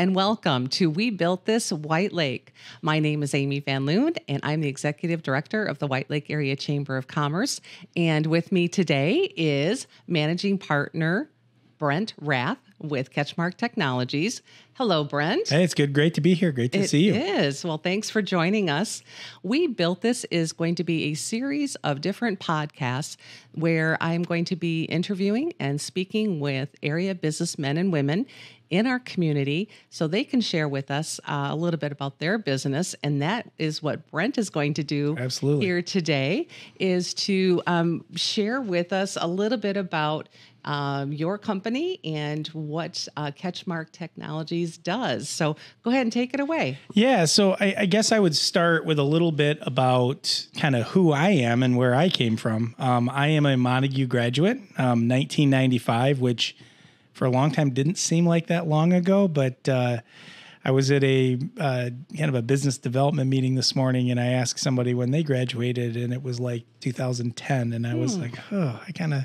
And welcome to We Built This White Lake. My name is Amy Van Loon and I'm the Executive Director of the White Lake Area Chamber of Commerce. And with me today is Managing Partner Brent Rath with Catchmark Technologies. Hello, Brent. Hey, it's good. Great to be here. Great to It see you. is. Well, thanks for joining us. We Built This is going to be a series of different podcasts where I'm going to be interviewing and speaking with area businessmen and women in our community so they can share with us uh, a little bit about their business and that is what brent is going to do Absolutely. here today is to um, share with us a little bit about um, your company and what uh, catchmark technologies does so go ahead and take it away Yeah, so I, I guess I would start with a little bit about kind of who I am and where I came from. Um, I am a Montague graduate, um, 1995, which for a long time didn't seem like that long ago, but uh, I was at a uh, kind of a business development meeting this morning, and I asked somebody when they graduated, and it was like 2010, and I was like, oh, I kind of.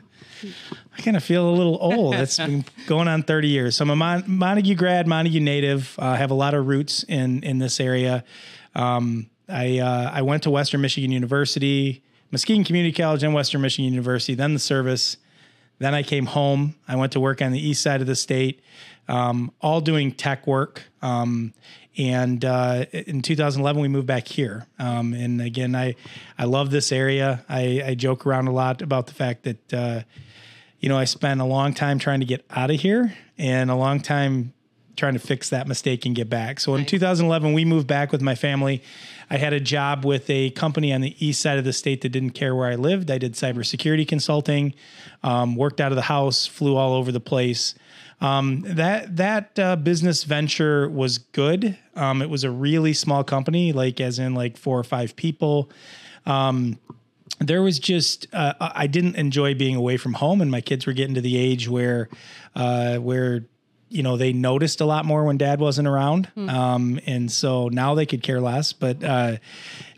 I kind of feel a little old. It's been going on 30 years. So I'm a Mon- Montague grad, Montague native. I uh, have a lot of roots in in this area. Um, I uh, I went to Western Michigan University, Muskegon Community College, and Western Michigan University. Then the service. Then I came home. I went to work on the east side of the state, um, all doing tech work. Um, and uh, in 2011, we moved back here. Um, and again, I I love this area. I, I joke around a lot about the fact that uh, you know I spent a long time trying to get out of here and a long time trying to fix that mistake and get back. So in Right. 2011, we moved back with my family. I had a job with a company on the east side of the state that didn't care where I lived. I did cybersecurity consulting, um, worked out of the house, flew all over the place. Um, that that uh, business venture was good. Um, it was a really small company, like as in like four or five people there was just uh, I didn't enjoy being away from home, and my kids were getting to the age where uh, where you know they noticed a lot more when dad wasn't around, um, and so now they could care less. But uh,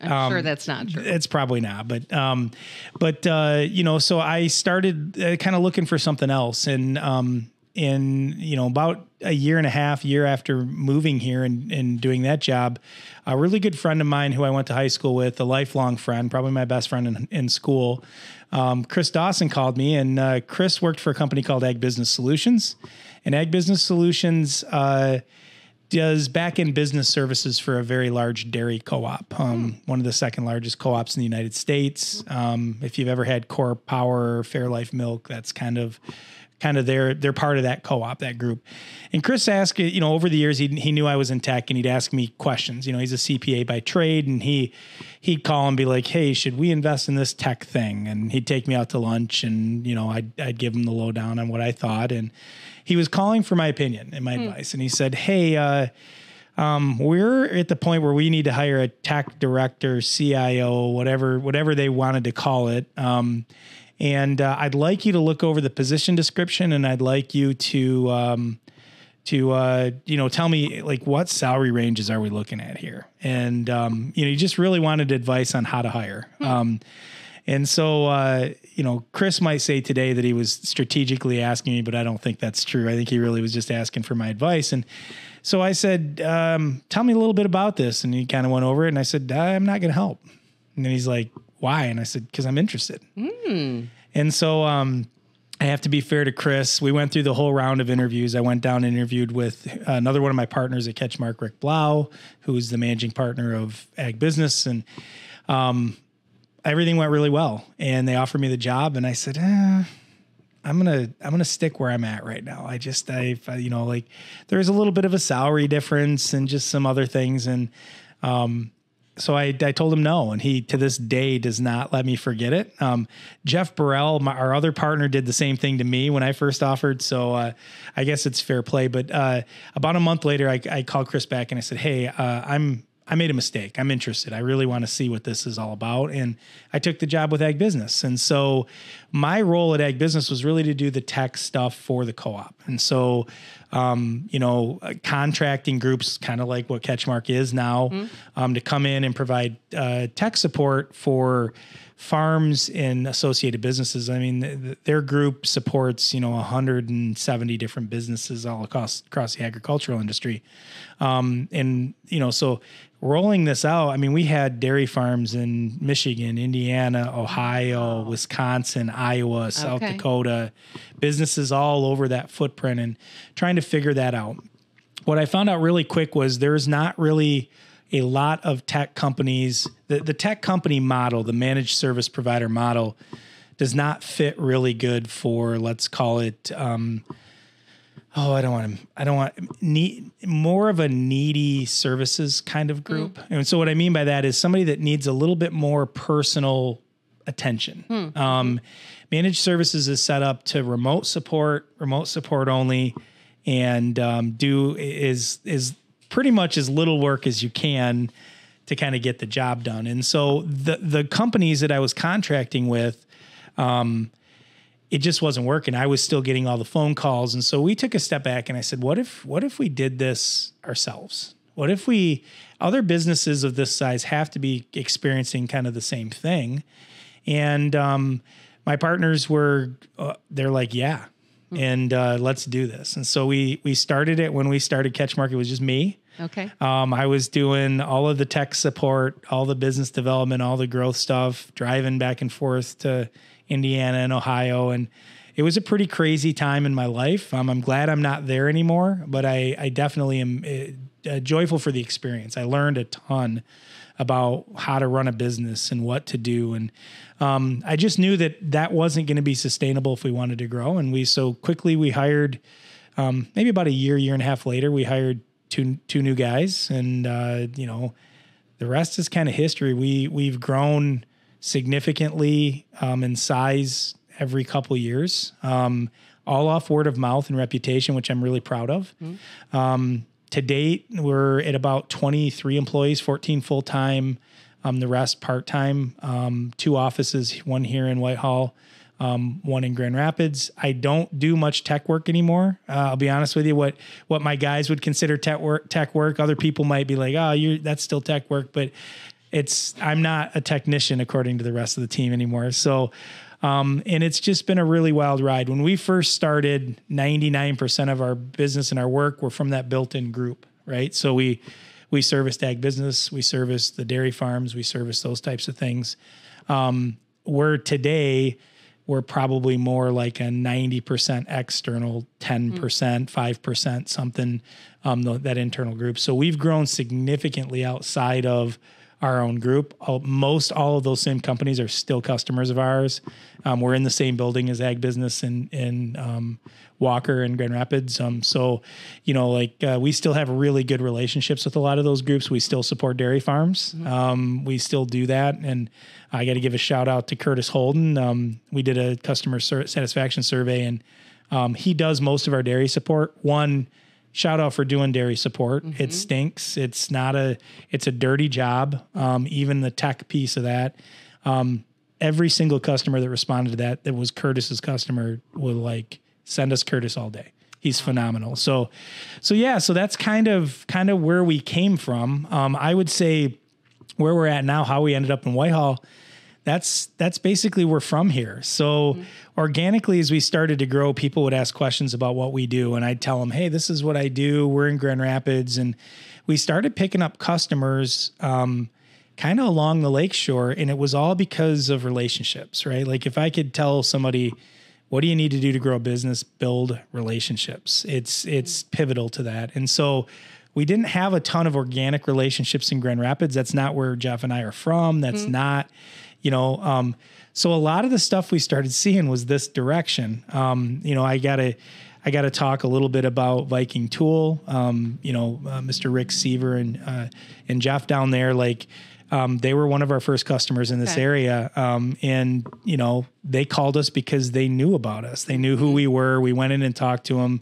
i'm sure that's not true. it's probably not, but um, but uh, you know, so I started uh, kind of looking for something else, and um, in you know about a year and a half, year after moving here and, and doing that job, a really good friend of mine who I went to high school with, a lifelong friend, probably my best friend in, in school, um, Chris Dawson called me, and uh, Chris worked for a company called Ag Business Solutions, and Ag Business Solutions. Uh, does back end business services for a very large dairy co-op, um, one of the second largest co-ops in the United States. Um, if you've ever had Core Power, Fairlife Milk, that's kind of kind of their they're part of that co-op, that group. And Chris asked, you know, over the years he he knew I was in tech and he'd ask me questions. You know, he's a CPA by trade and he he'd call and be like, "Hey, should we invest in this tech thing?" And he'd take me out to lunch and you know, I'd I'd give him the lowdown on what I thought and he was calling for my opinion and my advice and he said, "Hey, uh um, we're at the point where we need to hire a tech director, CIO, whatever, whatever they wanted to call it. Um, and uh, I'd like you to look over the position description, and I'd like you to um, to uh, you know tell me like what salary ranges are we looking at here? And um, you know, you just really wanted advice on how to hire. Um, and so, uh, you know, Chris might say today that he was strategically asking me, but I don't think that's true. I think he really was just asking for my advice. And so I said, um, "Tell me a little bit about this." And he kind of went over it, and I said, "I'm not going to help." And then he's like, "Why?" And I said, "Because I'm interested." And so, um, I have to be fair to Chris. We went through the whole round of interviews. I went down and interviewed with another one of my partners at Catchmark, Rick Blau, who's the managing partner of Ag Business, and um, everything went really well. And they offered me the job, and I said, eh, I'm gonna I'm gonna stick where I'm at right now. I just I you know like there's a little bit of a salary difference and just some other things, and um, so I, I told him no, and he to this day does not let me forget it. Um, Jeff Burrell, my, our other partner, did the same thing to me when I first offered. So uh, I guess it's fair play. But uh, about a month later, I, I called Chris back and I said, "Hey, uh, I'm I made a mistake. I'm interested. I really want to see what this is all about." And I took the job with Ag Business. And so my role at Ag Business was really to do the tech stuff for the co-op. And so um, you know, uh, contracting groups, kind of like what Catchmark is now, um, to come in and provide uh, tech support for farms and associated businesses. I mean, th- their group supports you know 170 different businesses all across across the agricultural industry, um, and you know so rolling this out. I mean, we had dairy farms in Michigan, Indiana, Ohio, Wisconsin, Iowa, South Okay. Dakota, businesses all over that footprint, and trying to figure that out what I found out really quick was there's not really a lot of tech companies. The, the tech company model, the managed service provider model, does not fit really good for let's call it. Um, oh, I don't want to. I don't want need more of a needy services kind of group. And so what I mean by that is somebody that needs a little bit more personal attention. Um, managed services is set up to remote support, remote support only, and um, do is is pretty much as little work as you can to kind of get the job done. And so the the companies that I was contracting with, um, it just wasn't working. I was still getting all the phone calls, and so we took a step back and I said, "What if what if we did this ourselves? What if we other businesses of this size have to be experiencing kind of the same thing?" And um, my partners were uh, they're like, "Yeah." And uh, let's do this. And so we we started it when we started Catch Market. It was just me. Okay. Um, I was doing all of the tech support, all the business development, all the growth stuff, driving back and forth to Indiana and Ohio. And it was a pretty crazy time in my life. Um, I'm glad I'm not there anymore, but I, I definitely am uh, joyful for the experience. I learned a ton about how to run a business and what to do. And um, I just knew that that wasn't going to be sustainable if we wanted to grow. And we so quickly we hired, um, maybe about a year, year and a half later, we hired two two new guys, and uh, you know, the rest is kind of history. We we've grown significantly um, in size every couple years, um, all off word of mouth and reputation, which I'm really proud of. Um, to date, we're at about 23 employees, 14 full time, um, the rest part time. Um, two offices, one here in Whitehall, um, one in Grand Rapids. I don't do much tech work anymore. Uh, I'll be honest with you. What what my guys would consider tech work, tech work, other people might be like, "Oh, you that's still tech work," but it's I'm not a technician according to the rest of the team anymore. So. Um, and it's just been a really wild ride. When we first started, 99% of our business and our work were from that built-in group, right? So we we serviced ag business, we serviced the dairy farms, we serviced those types of things. Um, we're today, we're probably more like a 90% external, 10%, 5%, something, um, th- that internal group. So we've grown significantly outside of our own group. All, most all of those same companies are still customers of ours. Um, we're in the same building as Ag Business in in um, Walker and Grand Rapids. Um, so, you know, like uh, we still have really good relationships with a lot of those groups. We still support dairy farms. Um, we still do that, and I got to give a shout out to Curtis Holden. Um, we did a customer satisfaction survey, and um, he does most of our dairy support. One shout out for doing dairy support. It stinks. It's not a it's a dirty job. Um, even the tech piece of that. Um, every single customer that responded to that that was Curtis's customer will like send us Curtis all day. He's phenomenal. So so yeah, so that's kind of kind of where we came from. Um, I would say where we're at now, how we ended up in Whitehall, that's that's basically we're from here. So mm-hmm. organically, as we started to grow, people would ask questions about what we do, and I'd tell them, "Hey, this is what I do. We're in Grand Rapids," and we started picking up customers. Um, kind of along the lakeshore and it was all because of relationships right? Like if i could tell somebody what do you need to do to grow a business? Build relationships. It's it's mm-hmm. pivotal to that. And so we didn't have a ton of organic relationships in grand rapids. That's not where jeff and i are from. That's mm-hmm. not you know um, so a lot of the stuff we started seeing was this direction um, you know i gotta I got to talk a little bit about Viking Tool. Um, you know, uh, Mr. Rick Seaver and uh, and Jeff down there, like um, they were one of our first customers in this Okay. area, um, and you know they called us because they knew about us. They knew who we were. We went in and talked to them.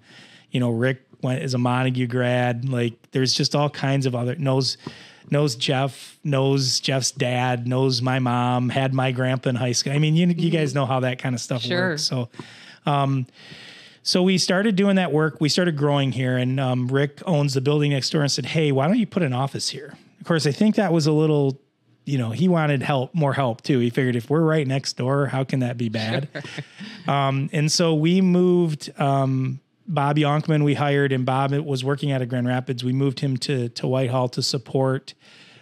You know, Rick went is a Montague grad. Like, there's just all kinds of other knows knows Jeff, knows Jeff's dad, knows my mom, had my grandpa in high school. I mean, you you guys know how that kind of stuff Sure. works. So. um, So we started doing that work. We started growing here, and um, Rick owns the building next door and said, "Hey, why don't you put an office here?" Of course, I think that was a little you know, he wanted help, more help too. He figured if we're right next door, how can that be bad? Sure. Um, and so we moved um, Bob Yonkman. We hired, and Bob was working out of Grand Rapids. We moved him to to Whitehall to support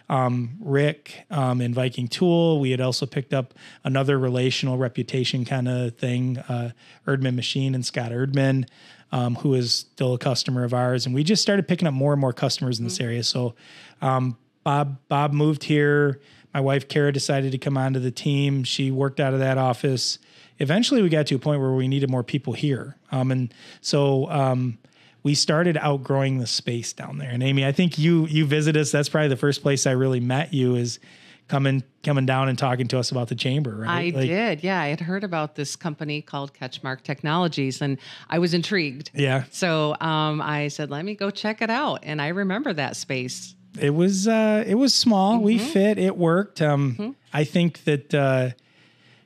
um, Rick um, in Viking Tool. We had also picked up another relational reputation kind of thing, uh, Erdman Machine and Scott Erdman, um, who is still a customer of ours. And we just started picking up more and more customers in this mm-hmm. area. So um, Bob Bob moved here. My wife Kara decided to come onto the team. She worked out of that office. Eventually, we got to a point where we needed more people here, um, and so um, we started outgrowing the space down there. And Amy, I think you you visit us. That's probably the first place I really met you is coming coming down and talking to us about the chamber right? I like, did. Yeah, I had heard about this company called Catchmark Technologies and I was intrigued. Yeah. So um, I said, let me go check it out. And I remember that space it was uh, it was small. Mm-hmm. We fit. It worked. Um, mm-hmm. I think that uh,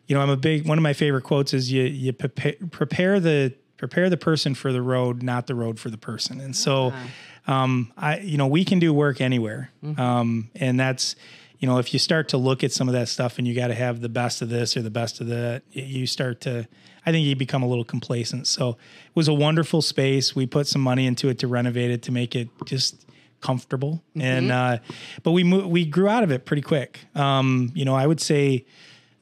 you know I'm a big one of my favorite quotes is you you prepare, prepare the prepare the person for the road, not the road for the person. And so, um, I you know we can do work anywhere, mm-hmm. um, and that's you know if you start to look at some of that stuff and you got to have the best of this or the best of that, you start to. I think you become a little complacent. So it was a wonderful space. We put some money into it to renovate it to make it just comfortable. Mm-hmm. And uh, but we mo- we grew out of it pretty quick. Um, you know, I would say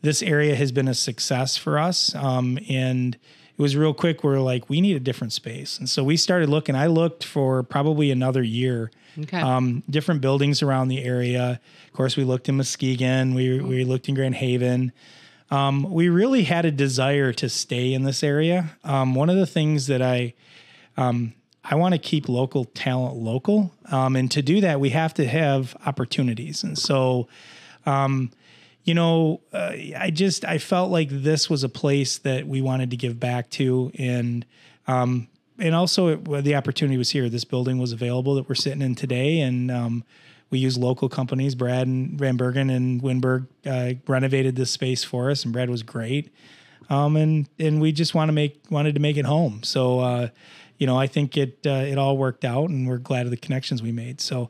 this area has been a success for us. Um, and it was real quick. We're like, we need a different space, and so we started looking. I looked for probably another year. Okay. Um, different buildings around the area. Of course, we looked in Muskegon. We we looked in Grand Haven. Um, we really had a desire to stay in this area. Um, one of the things that I um, I want to keep local talent local. Um, and to do that, we have to have opportunities. And so, um, you know, uh, I just I felt like this was a place that we wanted to give back to, and um, and also it, the opportunity was here. This building was available that we're sitting in today, and um, we use local companies. Brad and Van Bergen and Winberg uh, renovated this space for us, and Brad was great. Um, and and we just want to make wanted to make it home. So uh, you know, I think it uh, it all worked out, and we're glad of the connections we made. So,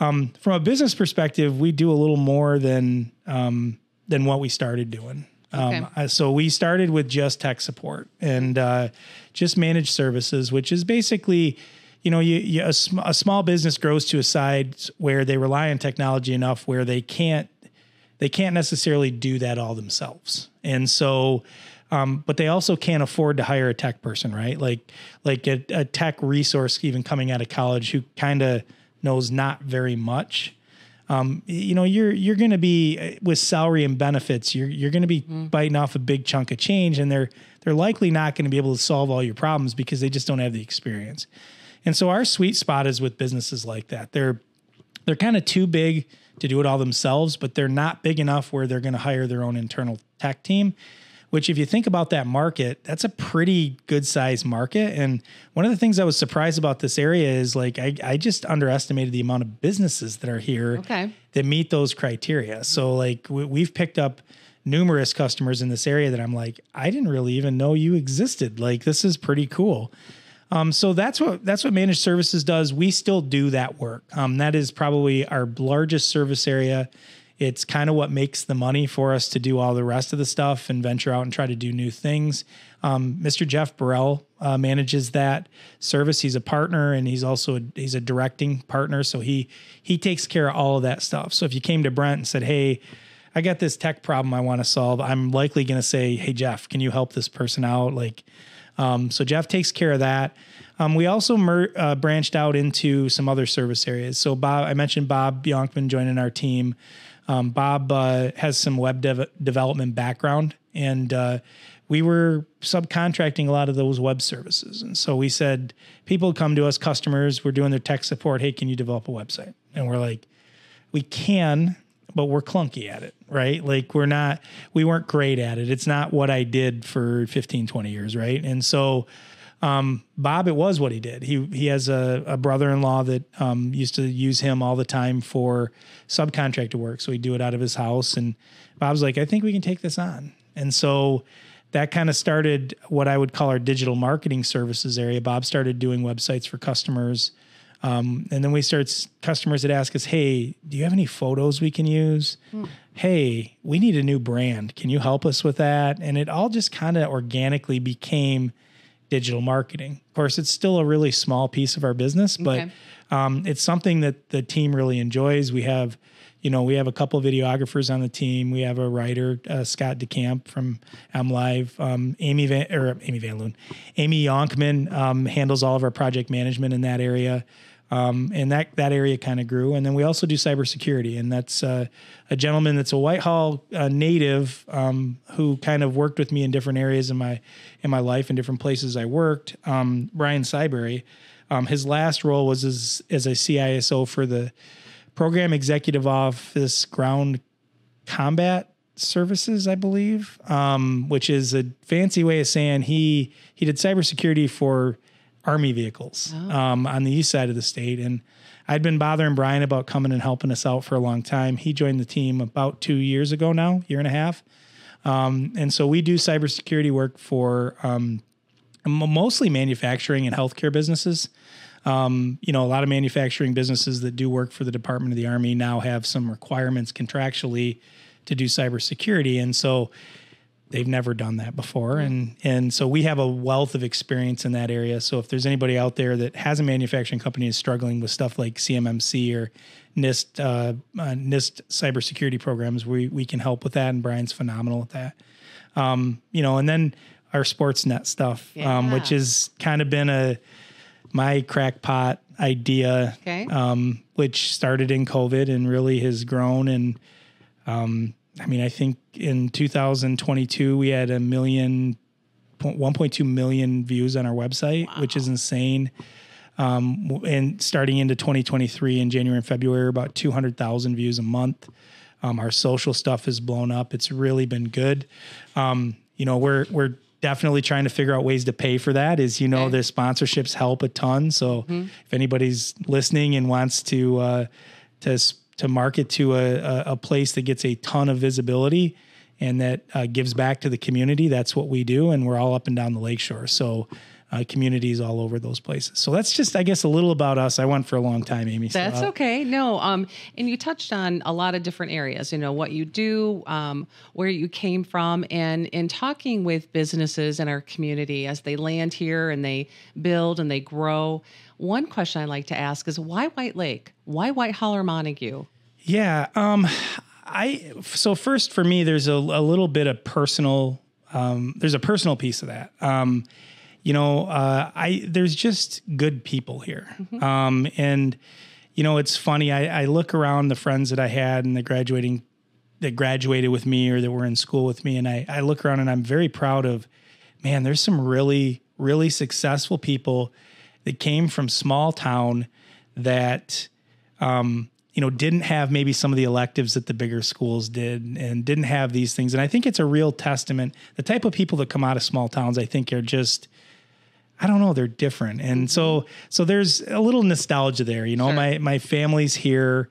um, from a business perspective, we do a little more than um, than what we started doing. Um, uh, so we started with just tech support and uh, just managed services, which is basically, you know, you, you a, sm- a small business grows to a size where they rely on technology enough where they can't they can't necessarily do that all themselves, and so um, but they also can't afford to hire a tech person, right? Like like a, a tech resource even coming out of college who kind of knows not very much. Um, you know, you're you're going to be uh, with salary and benefits. You're you're going to be mm. biting off a big chunk of change, and they're they're likely not going to be able to solve all your problems because they just don't have the experience. And so our sweet spot is with businesses like that. They're they're kind of too big to do it all themselves, but they're not big enough where they're going to hire their own internal tech team which if you think about that market, that's a pretty good sized market. And one of the things I was surprised about this area is like I, I just underestimated the amount of businesses that are here okay. that meet those criteria. So like we, we've picked up numerous customers in this area that I'm like, I didn't really even know you existed. Like this is pretty cool. Um, so that's what that's what managed services does. We still do that work. Um, that is probably our largest service area it's kind of what makes the money for us to do all the rest of the stuff and venture out and try to do new things. Um, Mr. Jeff Burrell uh, manages that service. He's a partner and he's also a, he's a directing partner, so he he takes care of all of that stuff. So if you came to Brent and said, "Hey," I got this tech problem I want to solve. I'm likely going to say, "Hey Jeff, can you help this person out?" Like, um, so Jeff takes care of that. Um, we also mer- uh, branched out into some other service areas. So Bob, I mentioned Bob Bjonkman joining our team. Um, Bob uh, has some web dev- development background, and uh, we were subcontracting a lot of those web services. And so we said, people come to us, customers, we're doing their tech support. Hey, can you develop a website? And we're like, we can, but we're clunky at it, right? Like we're not, we weren't great at it. It's not what I did for 15, 20 years, right? And so um, Bob, it was what he did. He he has a, a brother-in-law that um, used to use him all the time for subcontractor work. So he'd do it out of his house. And Bob's like, I think we can take this on. And so that kind of started what I would call our digital marketing services area. Bob started doing websites for customers. Um, and then we start customers that ask us, "Hey, do you have any photos we can use? Hey, we need a new brand. Can you help us with that?" And it all just kind of organically became digital marketing. Of course, it's still a really small piece of our business, but Okay. um, it's something that the team really enjoys. We have, you know, we have a couple videographers on the team. We have a writer, uh, Scott DeCamp from MLive. Um, Amy Van or Amy Van Loon, Amy Yonkman um, handles all of our project management in that area. Um, and that that area kind of grew. And then we also do cybersecurity, and that's uh, a gentleman that's a Whitehall uh, native um, who kind of worked with me in different areas in my in my life and different places I worked. Um, Brian Cyberry, um, his last role was as as a CISO for the Program Executive Office Ground Combat Services, I believe, um, which is a fancy way of saying he he did cybersecurity for Army vehicles um, on the east side of the state. And I'd been bothering Brian about coming and helping us out for a long time. He joined the team about two years ago now, year and a half. Um, and so we do cybersecurity work for um, mostly manufacturing and healthcare businesses. Um, you know, a lot of manufacturing businesses that do work for the Department of the Army now have some requirements contractually to do cybersecurity. And so they've never done that before. And and so we have a wealth of experience in that area. So if there's anybody out there that has a manufacturing company is struggling with stuff like CMMC or NIST uh, uh, NIST cybersecurity programs we we can help with that. And Brian's phenomenal at that. Um, you know and then our sportsnet stuff um, which has kind of been a my crackpot idea Okay. um, which started in COVID and really has grown. And um, I mean, I think in 2022 we had a million, 1.2 million views on our website, which is insane. Um, and starting into 2023 in January and February, about 200,000 views a month. Um, our social stuff has blown up. It's really been good. Um, you know, we're we're definitely trying to figure out ways to pay for that. Is you know, Okay. the sponsorships help a ton. So if anybody's listening and wants to uh, to s- to market to a, a, a place that gets a ton of visibility and that uh, gives back to the community, that's what we do. And we're all up and down the lakeshore. So. Uh, communities all over those places. So that's just, I guess, a little about us. I went for a long time, Amy. so That's I'll- okay. No, um, and you touched on a lot of different areas. You know what you do, um, where you came from, and in talking with businesses in our community as they land here and they build and they grow. One question I like to ask is why White Lake? Why Whitehall or Montague? Yeah. Um, I so first for me, there's a, a little bit of personal. Um, there's a personal piece of that. Um, you know, uh, I there's just good people here, um, and you know, it's funny. I, I look around the friends that I had and the graduating that graduated with me or that were in school with me, and I I look around and I'm very proud of. Man, there's some really really successful people that came from small town that um, you know, didn't have maybe some of the electives that the bigger schools did and didn't have these things. And I think it's a real testament. The type of people that come out of small towns, I think, are just, I don't know, they're different. And so, so there's a little nostalgia there. You know, Sure. my my family's here,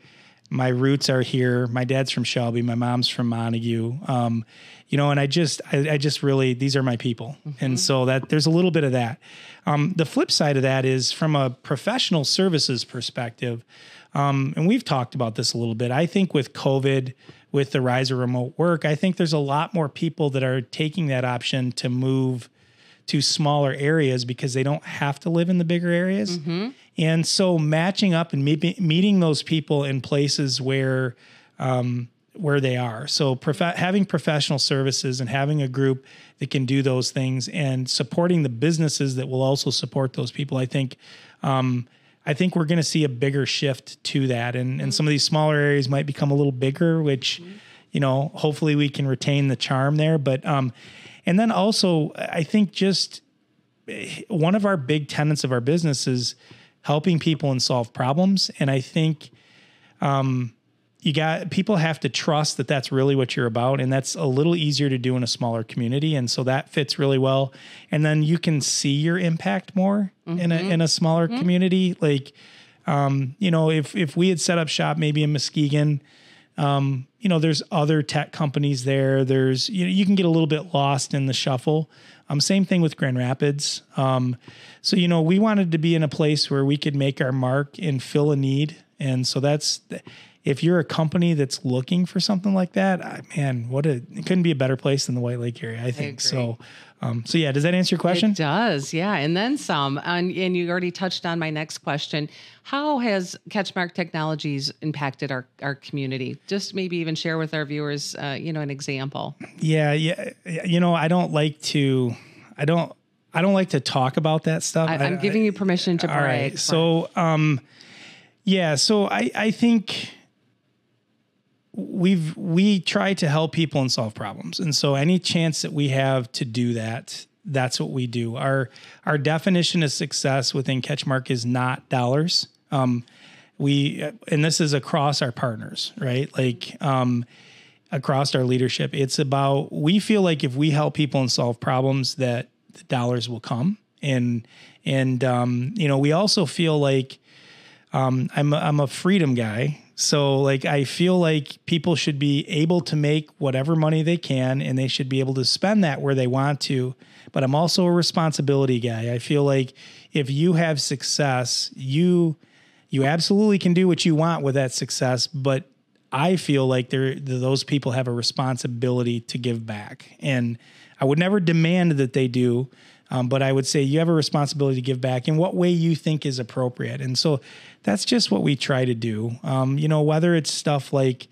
my roots are here. My dad's from Shelby, my mom's from Montague. Um, you know, and I just, I, I just really, these are my people, and so that there's a little bit of that. Um, the flip side of that is from a professional services perspective, um, and we've talked about this a little bit. I think with COVID, with the rise of remote work, I think there's a lot more people that are taking that option to move to smaller areas because they don't have to live in the bigger areas. And so matching up and meet, meeting those people in places where um, where they are. So prof- having professional services and having a group that can do those things and supporting the businesses that will also support those people, I think. Um, I think we're going to see a bigger shift to that, and and some of these smaller areas might become a little bigger, which, you know, hopefully we can retain the charm there. But um, and then also I think just eh, one of our big tenets of our business is helping people and solve problems, and I think um, you got people have to trust that that's really what you're about and that's a little easier to do in a smaller community and so that fits really well. And then you can see your impact more in a mm-hmm. in a smaller mm-hmm. community. Like um, you know if if we had set up shop maybe in Muskegon Um, you know, there's other tech companies there. There's you know you can get a little bit lost in the shuffle. Um, same thing with Grand Rapids. Um, so you know, we wanted to be in a place where we could make our mark and fill a need, and so that's if you're a company that's looking for something like that, I, man, what a it couldn't be a better place than the White Lake area. I think agree. so. Um, so yeah, does that answer your question? It does, yeah, and then some. And, and you already touched on my next question. How has Catchmark Technologies impacted our our community? Just maybe even share with our viewers, uh, you know, an example. Yeah, yeah. You know, I don't like to. I don't. I don't like to talk about that stuff. I, am giving you permission to all brag. right. So, um, yeah. So I I think we've we try to help people and solve problems. And so any chance that we have to do that that's what we do. Our our definition of success within catchmark is not dollars. Um, we and this is across our partners right? Like um, across our leadership it's about we feel like if we help people and solve problems that the dollars will come. And and um, you know we also feel like um, I'm a, I'm a freedom guy so like I feel like people should be able to make whatever money they can and they should be able to spend that where they want to. But I'm also a responsibility guy. I feel like if you have success, you you absolutely can do what you want with that success, but I feel like there those people have a responsibility to give back. And I would never demand that they do, um, but I would say you have a responsibility to give back in what way you think is appropriate. And so that's just what we try to do. Um, you know, whether it's stuff like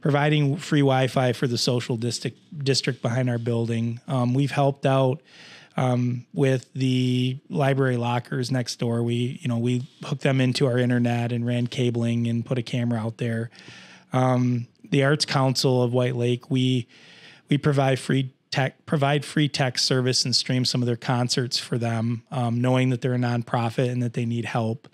providing free Wi-Fi for the social district district behind our building. Um, we've helped out um, with the library lockers next door. We, you know, we hooked them into our internet and ran cabling and put a camera out there. Um, the Arts Council of White Lake, we we provide free tech provide free tech service and stream some of their concerts for them, um, knowing that they're a nonprofit and that they need help.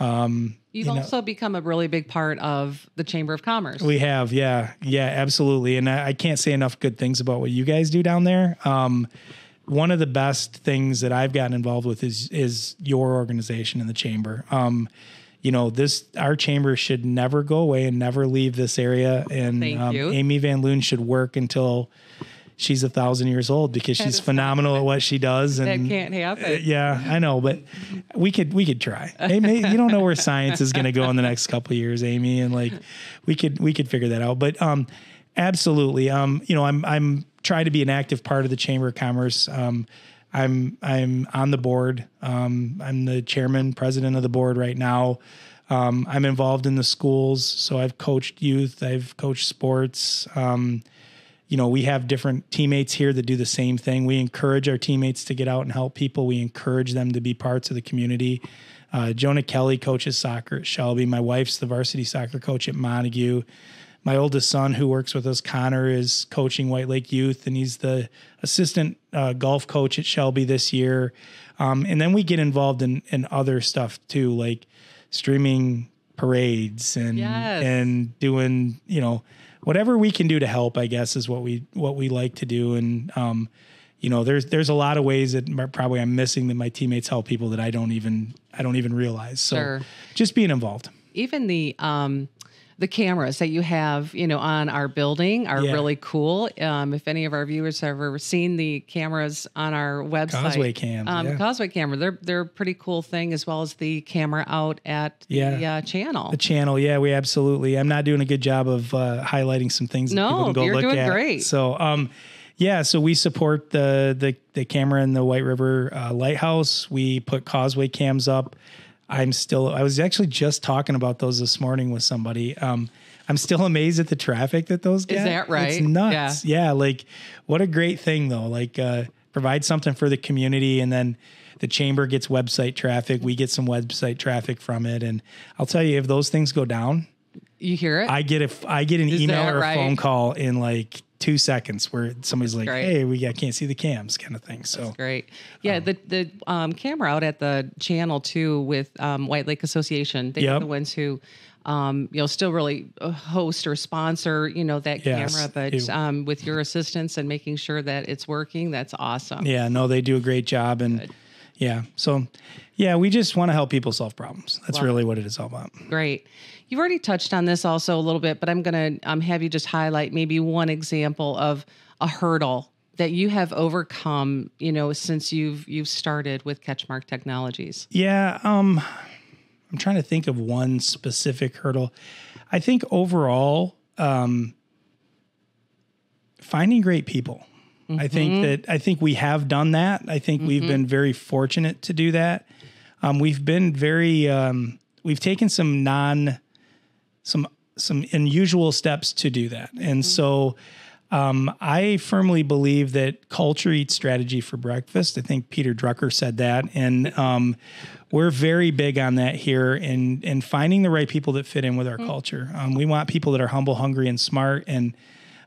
Um, You've you know, also become a really big part of the Chamber of Commerce. we have, yeah, yeah, absolutely. And I, I can't say enough good things about what you guys do down there. Um, one of the best things that I've gotten involved with is is your organization in the chamber. Um, you know, this our chamber should never go away and never leave this area. And um. Amy Van Loon should work until she's a thousand years old because she's phenomenal at what she does. that And can't happen. yeah, I know, but we could we could try. Hey, may, you don't know where science is going to go in the next couple of years, Amy, and like we could we could figure that out. But um, absolutely, um, you know, I'm I'm trying to be an active part of the Chamber of Commerce. Um, I'm I'm on the board. Um, I'm the chairman, president of the board right now. Um, I'm involved in the schools, so I've coached youth, I've coached sports. Um, you know, we have different teammates here that do the same thing. We encourage our teammates to get out and help people. We encourage them to be parts of the community. Uh, Jonah Kelly coaches soccer at Shelby. My wife's the varsity soccer coach at Montague. My oldest son, who works with us, Connor, is coaching White Lake Youth, and he's the assistant uh, golf coach at Shelby this year. Um, and then we get involved in, in other stuff too, like streaming parades and Yes. and doing you know whatever we can do to help. I guess is what we what we like to do. And um, you know, there's there's a lot of ways that probably I'm missing that my teammates help people that I don't even I don't even realize. So Sure. just being involved. Even the um, the cameras that you have, you know, on our building are Yeah. really cool. Um, if any of our viewers have ever seen the cameras on our website, Causeway cams, um, yeah. Causeway camera, they're they're a pretty cool thing, as well as the camera out at the Yeah. uh, channel. The channel, yeah, we absolutely. I'm not doing a good job of uh, highlighting some things. that No, people can go you're look doing at. great. So, um, yeah, so we support the the the camera in the White River uh, Lighthouse. We put Causeway cams up. I'm still. I was actually just talking about those this morning with somebody. Um, I'm still amazed at the traffic that those get. Is that right? It's nuts. Yeah. like what a great thing though. Like uh, provide something for the community, and then the chamber gets website traffic. We get some website traffic from it, and I'll tell you if those things go down, you hear it? I get a I get an Is email or a right? phone call in like two seconds where somebody's like, great. "Hey, we I can't see the cams," kind of thing. So Great. Yeah, the the um, camera out at the channel too with um, White Lake Association. They're Yep. the ones who, um, you know, still really uh, host or sponsor, you know, that Yes, camera. But um, with your assistance and making sure that it's working, that's awesome. yeah, no, they do a great job, and Yeah. So, yeah, we just want to help people solve problems. That's Love really what it is all about. Great. You've already touched on this also a little bit, but I'm going to um, have you just highlight maybe one example of a hurdle that you have overcome, you know, since you've you've started with Catchmark Technologies. Yeah, um I'm trying to think of one specific hurdle. I think overall um finding great people. Mm-hmm. I think that I think we have done that. I think mm-hmm. we've been very fortunate to do that. Um, we've been very um, we've taken some non some some unusual steps to do that. And mm-hmm. so um, I firmly believe that culture eats strategy for breakfast. I think Peter Drucker said that, and um, we're very big on that here and and finding the right people that fit in with our mm-hmm. culture. Um, we want people that are humble, hungry, and smart, and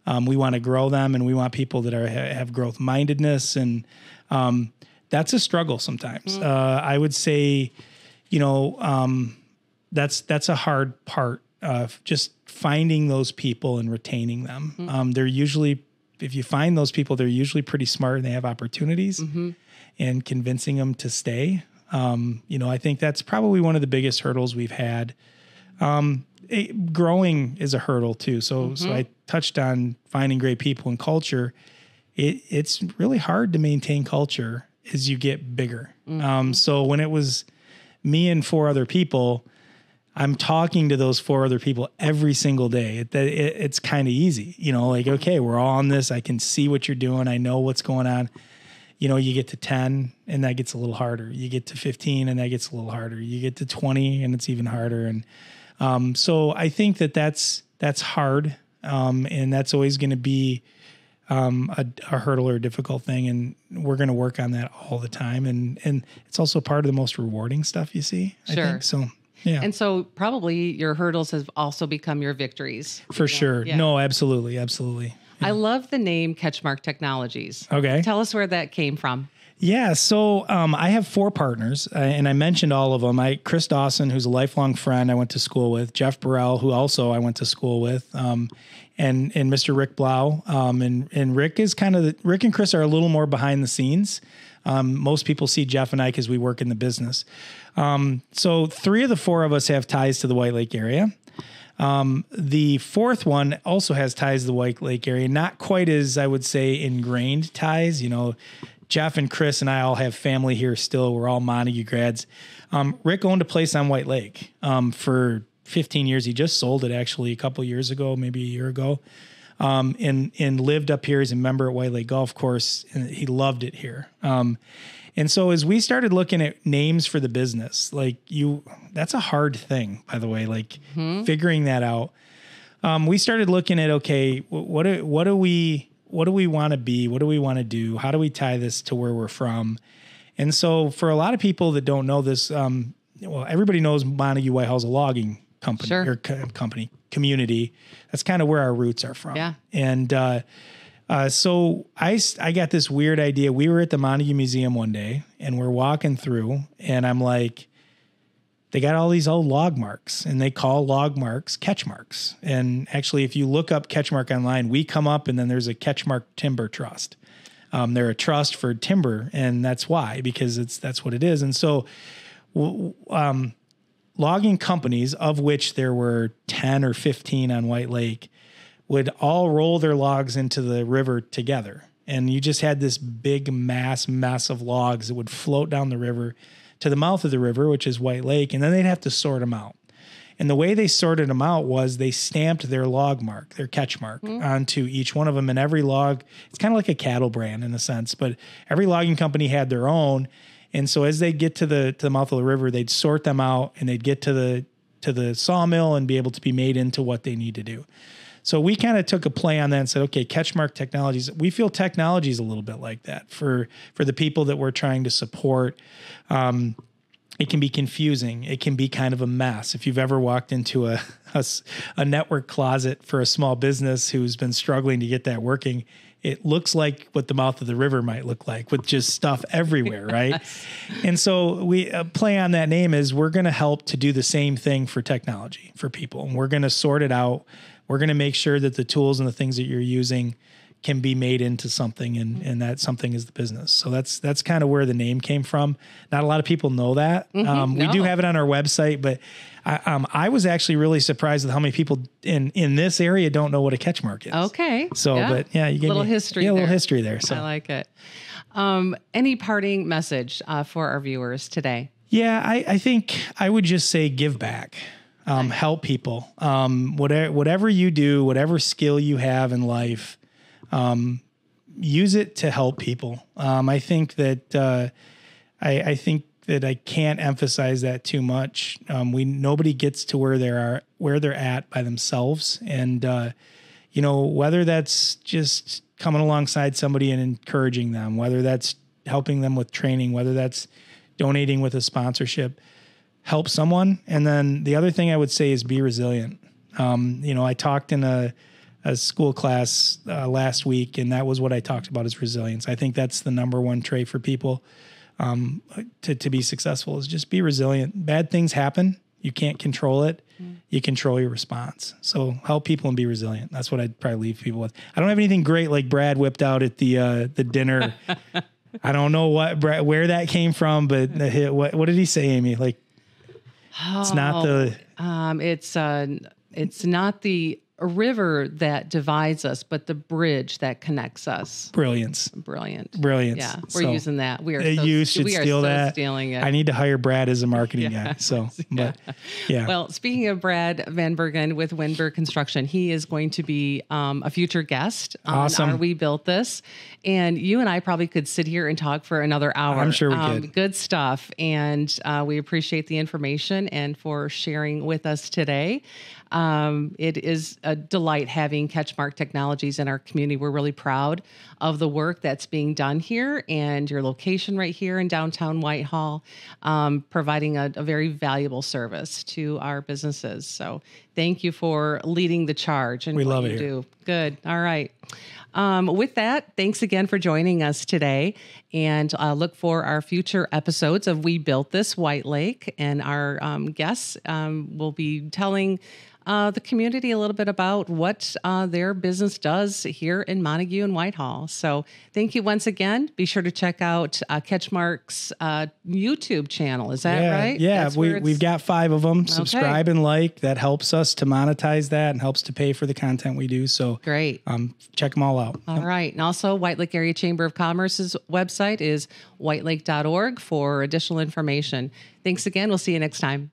um, we want to grow them, and we want people that are have growth mindedness, and um, that's a struggle sometimes. Mm-hmm. Uh, I would say, you know, um, that's that's a hard part of just finding those people and retaining them. Um, they're usually, if you find those people, they're usually pretty smart and they have opportunities mm-hmm. and convincing them to stay. Um, you know, I think that's probably one of the biggest hurdles we've had. Um, it, growing is a hurdle too. So, mm-hmm. so I touched on finding great people and culture. It, it's really hard to maintain culture as you get bigger. Mm-hmm. Um, so when it was me and four other people, I'm talking to those four other people every single day. It, it, it's kind of easy, you know, like, okay, we're all on this. I can see what you're doing. I know what's going on. You know, you get to 10 and that gets a little harder. You get to 15 and that gets a little harder. You get to 20 and it's even harder. And um, so I think that that's, that's hard. Um, and that's always going to be um, a, a, hurdle or a difficult thing. And we're going to work on that all the time. And, and it's also part of the most rewarding stuff you see. Sure. I think. So yeah. And so probably your hurdles have also become your victories. For you know? sure. Yeah. No, absolutely. Absolutely. Yeah. I love the name Catchmark Technologies. Okay. Tell us where that came from. Yeah, so um, I have four partners, uh, and I mentioned all of them. I Chris Dawson, who's a lifelong friend I went to school with, Jeff Burrell, who also I went to school with, um, and and Mr. Rick Blau. Um, and and Rick is kind of the, Rick and Chris are a little more behind the scenes. Um, most people see Jeff and I because we work in the business. Um, so three of the four of us have ties to the White Lake area. Um, the fourth one also has ties to the White Lake area, not quite as I would say ingrained ties. You know, Jeff and Chris and I all have family here still. We're all Montague grads. Um, Rick owned a place on White Lake um, for 15 years. He just sold it actually a couple years ago, maybe a year ago. Um, and and lived up here as a member at White Lake Golf Course, and he loved it here. Um, and so as we started looking at names for the business, like you, that's a hard thing, by the way, like mm-hmm. figuring that out. Um, we started looking at, okay, what do, what do we, what do we want to be? What do we want to do? How do we tie this to where we're from? And so for a lot of people that don't know this, um, well, everybody knows Montague Whitehall's a logging company sure. or co- company community. That's kind of where our roots are from. Yeah. And, uh, uh, so I, I got this weird idea. We were at the Montague Museum one day and we're walking through, and I'm like, they got all these old log marks and they call log marks catch marks. And actually, if you look up catchmark online, we come up and then there's a catchmark timber trust. Um, they're a trust for timber, and that's why because it's that's what it is. And so, um, logging companies, of which there were ten or fifteen on White Lake, would all roll their logs into the river together. And you just had this big mass mass of logs that would float down the river to the mouth of the river, which is White Lake, and then they'd have to sort them out. And the way they sorted them out was they stamped their log mark, their catch mark, mm-hmm. onto each one of them. And every log, it's kind of like a cattle brand in a sense, but every logging company had their own. And so as they get to the to the mouth of the river, they'd sort them out and they'd get to the to the sawmill and be able to be made into what they need to do. So we kind of took a play on that and said, okay, Catchmark Technologies. We feel technology is a little bit like that for for the people that we're trying to support. Um, it can be confusing. It can be kind of a mess. If you've ever walked into a, a, a network closet for a small business who's been struggling to get that working, it looks like what the mouth of the river might look like with just stuff everywhere, right? and so we uh, play on that name is we're going to help to do the same thing for technology for people. And we're going to sort it out we're going to make sure that the tools and the things that you're using can be made into something and and that something is the business. So that's that's kind of where the name came from. Not a lot of people know that. Um, we do have it on our website but I, um, I was actually really surprised with how many people in in this area don't know what a catch mark is. Okay. so but yeah you get a little history yeah a little history there so. I like it. Um, any parting message uh, for our viewers today? Yeah, I, I think I would just say give back, um, help people. Um, whatever whatever you do, whatever skill you have in life, um, use it to help people. Um, I think that uh, I, I think that I can't emphasize that too much. Um, we nobody gets to where they are where they're at by themselves, and uh, you know whether that's just coming alongside somebody and encouraging them, whether that's helping them with training, whether that's donating with a sponsorship, help someone. And then the other thing I would say is be resilient. Um, you know, I talked in a, a school class uh, last week, and that was what I talked about is resilience. I think that's the number one trait for people um, to, to be successful is just be resilient. Bad things happen. You can't control it. You control your response. So help people and be resilient. That's what I'd probably leave people with. I don't have anything great like Brad whipped out at the uh, the dinner. I don't know what where that came from, but what what did he say, Amy? Like it's not the Um, it's uh, it's not the river that divides us, but the bridge that connects us. brilliance. Brilliant. Brilliance. Yeah, we're So, using that. We are. So, you should we are steal so that. Stealing it. I need to hire Brad as a marketing guy. So, but yeah. Well, speaking of Brad Van Bergen with Winberg Construction, he is going to be um, a future guest on Awesome. our We Built This. And you and I probably could sit here and talk for another hour. I'm sure we um, could. Good stuff. And uh, we appreciate the information and for sharing with us today. Um, it is a delight having Catchmark Technologies in our community. We're really proud of the work that's being done here and your location right here in downtown Whitehall, um, providing a, a very valuable service to our businesses. So thank you for leading the charge and We love you it do. Good. All right. Um, with that, thanks again for joining us today. And uh, look for our future episodes of We Built This White Lake. And our um, guests um, will be telling uh, the community a little bit about what uh, their business does here in Montague and Whitehall. So thank you once again. Be sure to check out uh, Catchmark's uh, YouTube channel. Is that yeah, right? Yeah, That's we, we've got five of them. Subscribe and like. That helps us to monetize that and helps to pay for the content we do. So Great. um, check them all out. All right. And also, White Lake Area Chamber of Commerce's website is whitelake.org for additional information. Thanks again. We'll see you next time.